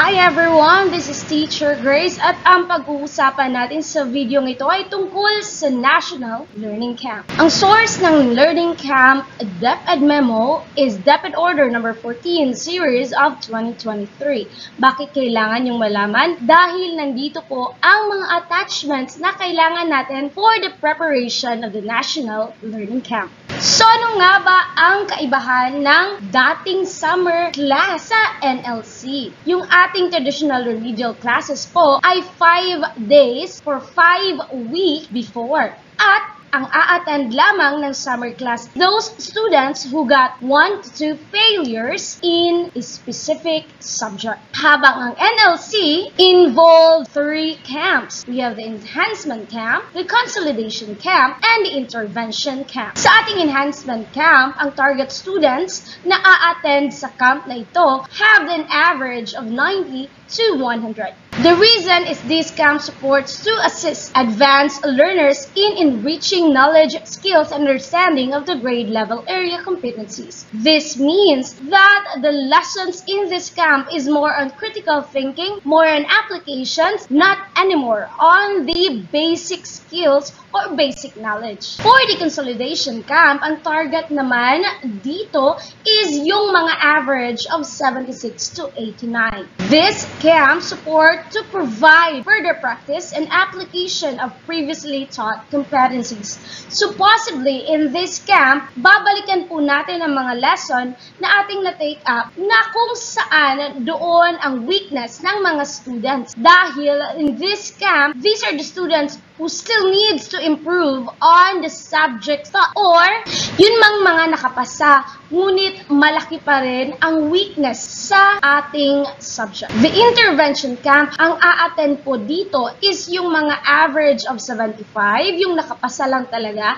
Hi everyone! This is Teacher Grace at ang pag-uusapan natin sa video ito ay tungkol sa National Learning Camp. Ang source ng Learning Camp DepEd Memo is DepEd Order number 14 series of 2023. Bakit kailangan yung malaman? Dahil nandito po ang mga attachments na kailangan natin for the preparation of the National Learning Camp. So ano nga ba ang kaibahan ng dating summer class sa NLC? Yung ating traditional remedial classes po ay 5 days for 5 week before. At ang a-attend lamang ng summer class those students who got 1 to 2 failures in a specific subject. Habang ang NLC involved three camps. We have the enhancement camp, the consolidation camp, and the intervention camp. Sa ating enhancement camp, ang target students na a-attend sa camp na ito have an average of 90 to 100. The reason is this camp supports to assist advanced learners in enriching knowledge, skills, and understanding of the grade level area competencies. This means that the lessons in this camp is more on critical thinking, more on applications, not anymore on the basic skills or basic knowledge. For the consolidation camp, ang target naman dito is yung mga average of 76 to 89. This camp support to provide further practice and application of previously taught competencies. So possibly in this camp, babalikan po natin ang mga lesson na ating na-take up na kung saan doon ang weakness ng mga students. Dahil in this camp, these are the students who still needs to improve on the subject or yun mang mga nakapasa ngunit malaki pa rin ang weakness sa ating subject. The intervention camp, ang a-attend po dito is yung mga average of 75, yung nakapasa lang talaga,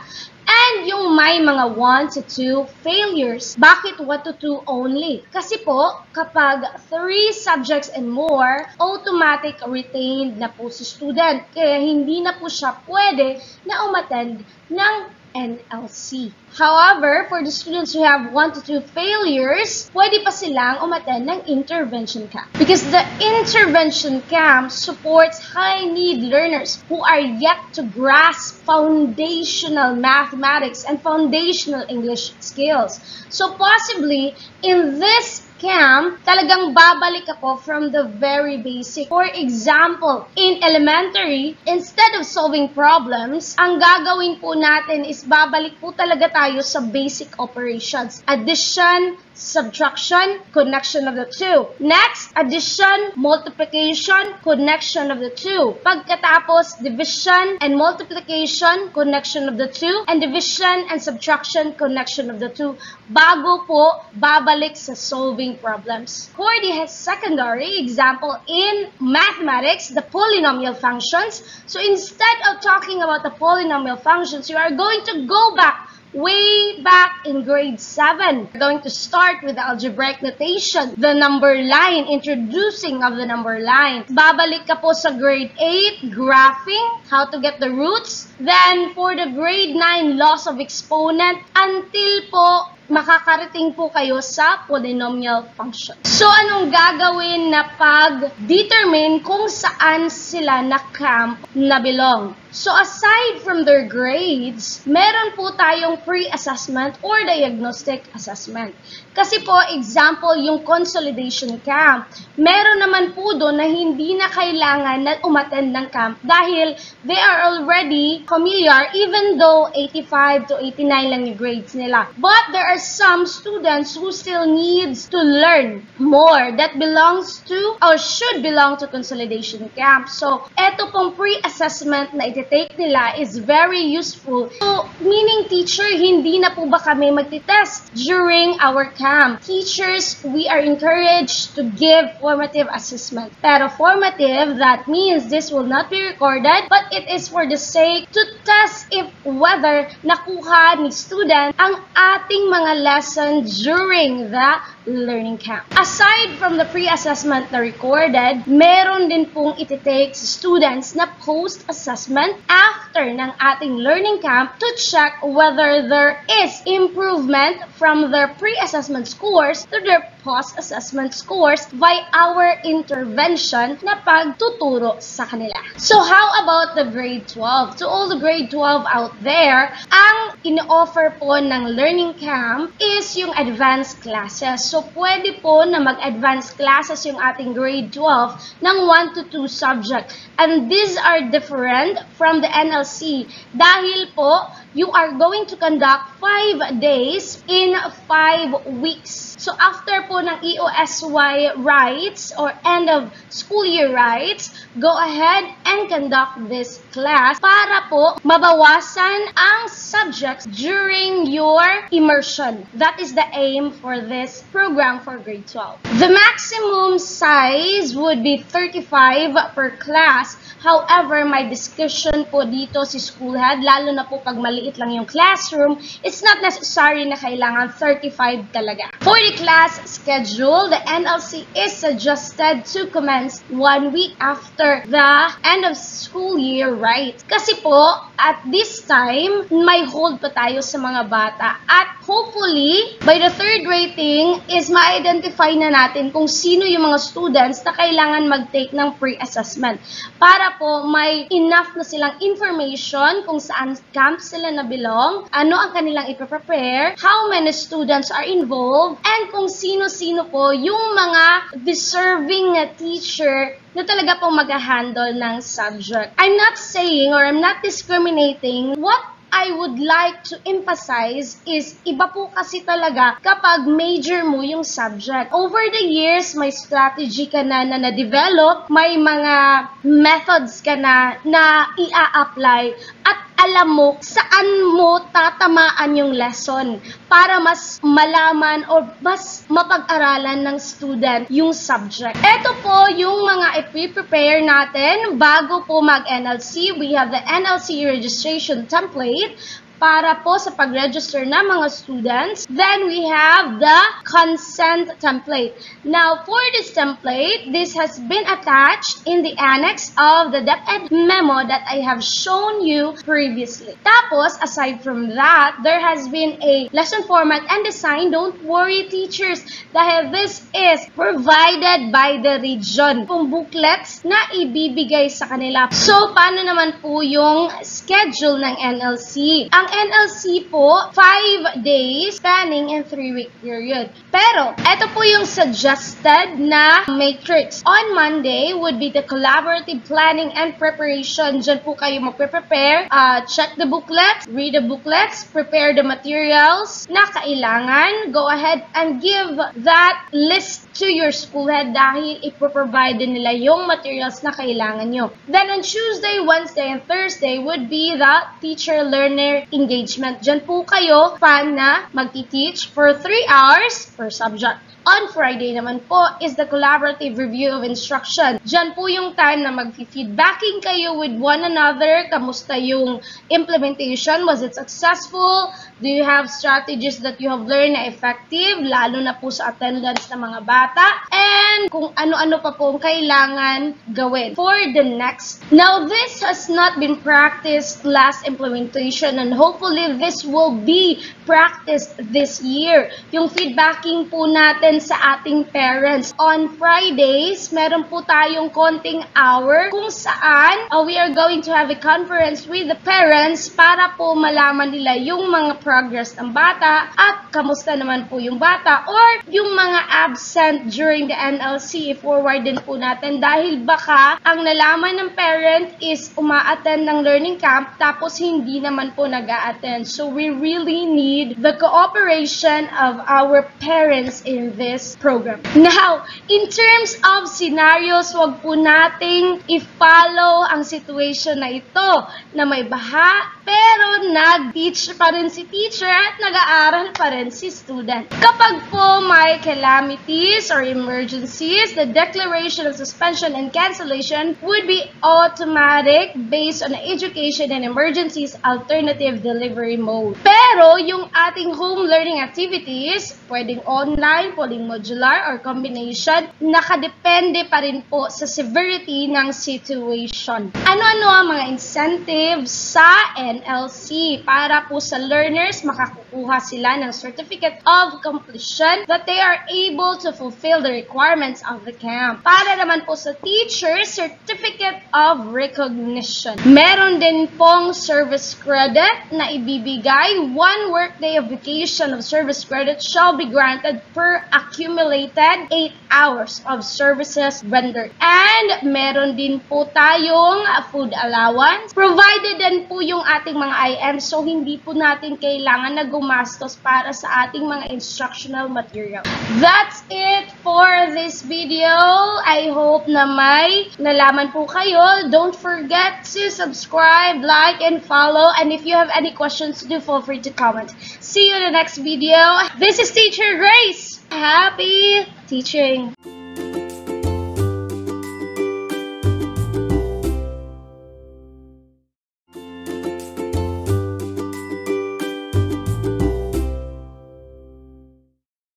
And yung may mga 1 to 2 failures. Bakit 1 to 2 only? Kasi po, kapag 3 subjects and more, automatic retained na po si student. Kaya hindi na po siya pwede na umattend ng NLC. However, for the students who have 1 to 2 failures, pwede pa silang umattend ng intervention camp. Because the intervention camp supports high-need learners who are yet to grasp foundational mathematics and foundational English skills. So possibly, in this camp, talagang babalik ako from the very basic. For example, in elementary, instead of solving problems, ang gagawin po natin is babalik po talaga tayo sa basic operations. Addition, subtraction, connection of the two. Next, addition, multiplication, connection of the two. Pagkatapos, division and multiplication, connection of the two. And division and subtraction, connection of the two. Bago po, babalik sa solving problems. For the secondary example in mathematics, the polynomial functions. So instead of talking about the polynomial functions, you are going to go back way back in grade 7. We're going to start with the algebraic notation, the number line, introducing of the number line. Babalik ka po sa grade 8, graphing, how to get the roots. Then, for the grade 9, loss of exponent, until po makakarating po kayo sa polynomial function. So, anong gagawin na pag-determine kung saan sila na camp na belong? So, aside from their grades, meron po tayong pre-assessment or diagnostic assessment. Kasi po, example, yung consolidation camp, meron naman po doon na hindi na kailangan na umattend ng camp dahil they are already familiar even though 85 to 89 lang yung grades nila. But there are some students who still needs to learn more that belongs to or should belong to consolidation camp. So, eto pong pre-assessment na iti-take nila is very useful. So, meaning teacher, hindi na po ba kami magti-test during our camp? Teachers, we are encouraged to give formative assessment. Pero formative, that means this will not be recorded, but it is for the sake to test if whether nakuha ni student ang ating mga lesson during the learning camp. Aside from the pre-assessment na recorded, meron din pong iti-take sa students na post-assessment after ng ating learning camp to check whether there is improvement from their pre-assessment scores to their post-assessment scores by our intervention na pagtuturo sa kanila. So how about the grade 12? To all the grade 12 out there, ang ino-offer po ng learning camp is yung advanced classes. So pwede po na mag-advanced classes yung ating grade 12 ng 1 to 2 subject. And these are different from the NLC dahil po you are going to conduct 5 days in 5 weeks. So after po ng EOSY rights or end of school year rights, go ahead and conduct this class para po mabawasan ang subjects during your immersion. That is the aim for this program for grade 12. The maximum size would be 35 per class. However, may discussion po dito si school head, lalo na po pag maliit lang yung classroom, it's not necessary na kailangan 35 talaga. For the class schedule, the NLC is suggested to commence one week after the end of school year, right? Kasi po, at this time, may hold pa tayo sa mga bata. At hopefully, by the third rating, is ma-identify na natin kung sino yung mga students na kailangan mag-take ng pre-assessment. Para po, may enough na silang information kung saan camp sila na belong, ano ang kanilang ipaprepare, how many students are involved, and kung sino-sino po yung mga deserving na teacher na talaga pong mag-handle ng subject. I'm not saying or I'm not discriminating what I would like to emphasize is iba po kasi talaga kapag major mo yung subject. Over the years, may strategy ka na na na-develop, may mga methods ka na na ia-apply at alam mo saan mo tatamaan yung lesson para mas malaman o mas mapag-aralan ng student yung subject. Ito po yung mga i-prepare natin bago po mag-NLC. We have the NLC registration template para po sa pag-register ng mga students. Then we have the consent template. Now, for this template, this has been attached in the annex of the DepEd memo that I have shown you previously. Tapos, aside from that, there has been a lesson format and design. Don't worry, teachers, dahil this is provided by the region. Kung booklets na ibibigay sa kanila. So, paano naman po yung schedule ng NLC? Ang NLC po, 5 days spanning in 3-week period. Pero, ito po yung suggested na matrix. On Monday would be the collaborative planning and preparation. Diyan po kayo magpe-prepare. Uh, check the booklets, read the booklets, prepare the materials na kailangan. Go ahead and give that list to your school head dahil ipoprovide din nila yung materials na kailangan nyo. Then on Tuesday, Wednesday, and Thursday would be the teacher-learner engagement. Diyan po kayo fan na magti-teach for 3 hours per subject. On Friday naman po is the collaborative review of instruction. Diyan po yung time na mag-feedbacking kayo with one another. Kamusta yung implementation? Was it successful? Do you have strategies that you have learned na effective? Lalo na po sa attendance ng mga bata. And kung ano-ano pa po ang kailangan gawin for the next. Now, this has not been practiced last implementation and hopefully this will be practiced this year. Yung feedbacking po natin sa ating parents. On Fridays, meron po tayong konting hour kung saan uh, we are going to have a conference with the parents para po malaman nila yung mga progress ng bata at kamusta naman po yung bata or yung mga absent during the NLC. Forward din po natin dahil baka ang nalaman ng parent is uma-attend ng learning camp tapos hindi naman po nag attend So we really need the cooperation of our parents in this program. Now, in terms of scenarios, wag po nating i-follow ang situation na ito na may baha, pero nag-teach pa rin si teacher at nag-aaral pa rin si student. Kapag po may calamities or emergencies, the declaration of suspension and cancellation would be automatic based on education and emergencies alternative delivery mode. Pero yung ating home learning activities, pwedeng online, pwedeng modular, or combination, nakadepende pa rin po sa severity ng situation. Ano-ano ang mga incentives sa NLC para po sa learners makakukuha sila ng Certificate of Completion that they are able to fulfill the requirements of the camp. Para naman po sa teachers, Certificate of Recognition. Meron din pong service credit na ibibigay. One workday of vacation of service credit shall be granted per accumulated 8 hours of services rendered. And meron din po tayong food allowance. Provided din po yung ating mga IM so hindi po natin kailangan na gumastos para sa ating mga instructional material. That's it for this video. I hope na may nalaman po kayo. Don't forget to subscribe, like, and follow. And if you have any questions, do feel free to comment. See you in the next video. This is Teacher Grace. Happy teaching.